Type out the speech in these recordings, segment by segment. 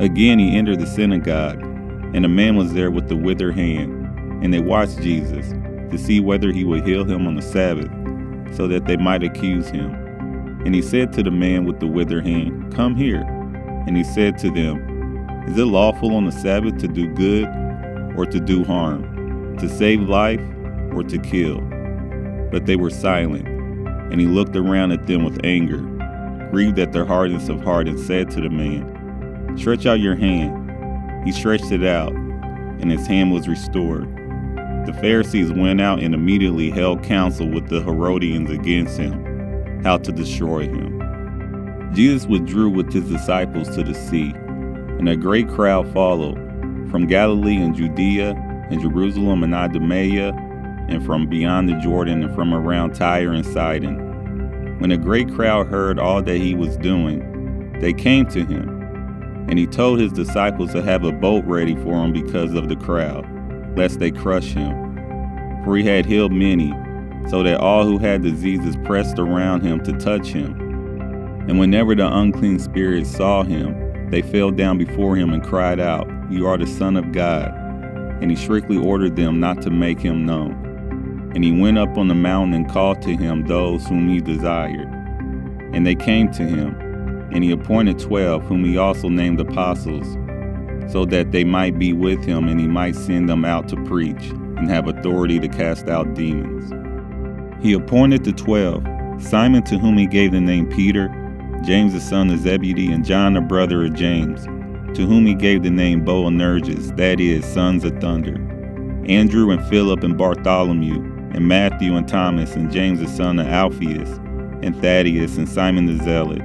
Again he entered the synagogue, and a man was there with the withered hand. And they watched Jesus to see whether he would heal him on the Sabbath, so that they might accuse him. And he said to the man with the withered hand, Come here. And he said to them, Is it lawful on the Sabbath to do good or to do harm, to save life or to kill? But they were silent. And he looked around at them with anger, grieved at their hardness of heart, and said to the man, Stretch out your hand. He stretched it out, and his hand was restored. The Pharisees went out and immediately held counsel with the Herodians against him, how to destroy him. Jesus withdrew with his disciples to the sea, and a great crowd followed from Galilee and Judea and Jerusalem and Idumea, and from beyond the Jordan and from around Tyre and Sidon. When a great crowd heard all that he was doing, they came to him and he told his disciples to have a boat ready for him because of the crowd, lest they crush him. For he had healed many, so that all who had diseases pressed around him to touch him. And whenever the unclean spirits saw him, they fell down before him and cried out, You are the Son of God. And he strictly ordered them not to make him known. And he went up on the mountain and called to him those whom he desired. And they came to him and he appointed twelve, whom he also named apostles, so that they might be with him and he might send them out to preach and have authority to cast out demons. He appointed the twelve Simon, to whom he gave the name Peter, James the son of Zebedee, and John the brother of James, to whom he gave the name Boanerges, that is, sons of thunder, Andrew and Philip and Bartholomew, and Matthew and Thomas, and James the son of Alphaeus, and Thaddaeus, and Simon the Zealot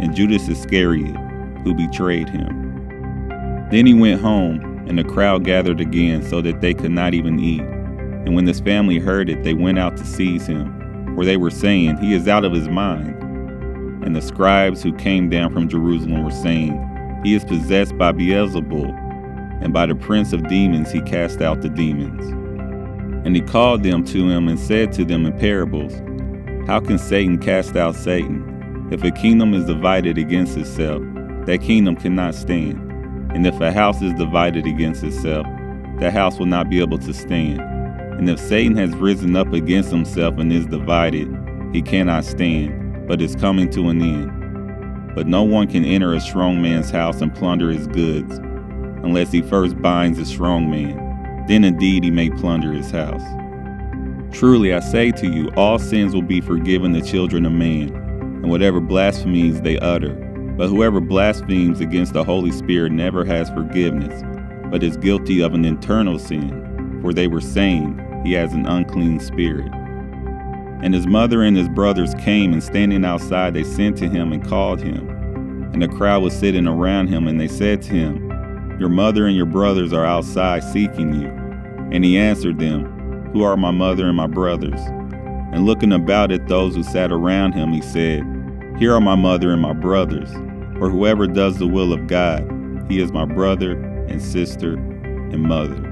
and Judas Iscariot, who betrayed him. Then he went home, and the crowd gathered again so that they could not even eat. And when his family heard it, they went out to seize him, for they were saying, He is out of his mind. And the scribes who came down from Jerusalem were saying, He is possessed by Beelzebul, and by the prince of demons he cast out the demons. And he called them to him and said to them in parables, How can Satan cast out Satan? If a kingdom is divided against itself, that kingdom cannot stand. And if a house is divided against itself, that house will not be able to stand. And if Satan has risen up against himself and is divided, he cannot stand, but is coming to an end. But no one can enter a strong man's house and plunder his goods, unless he first binds a strong man. Then indeed he may plunder his house. Truly I say to you, all sins will be forgiven the children of man and whatever blasphemies they utter. But whoever blasphemes against the Holy Spirit never has forgiveness, but is guilty of an eternal sin, for they were saying, He has an unclean spirit. And his mother and his brothers came, and standing outside, they sent to him and called him. And the crowd was sitting around him, and they said to him, Your mother and your brothers are outside seeking you. And he answered them, Who are my mother and my brothers? And looking about at those who sat around him, he said, Here are my mother and my brothers. For whoever does the will of God, he is my brother and sister and mother.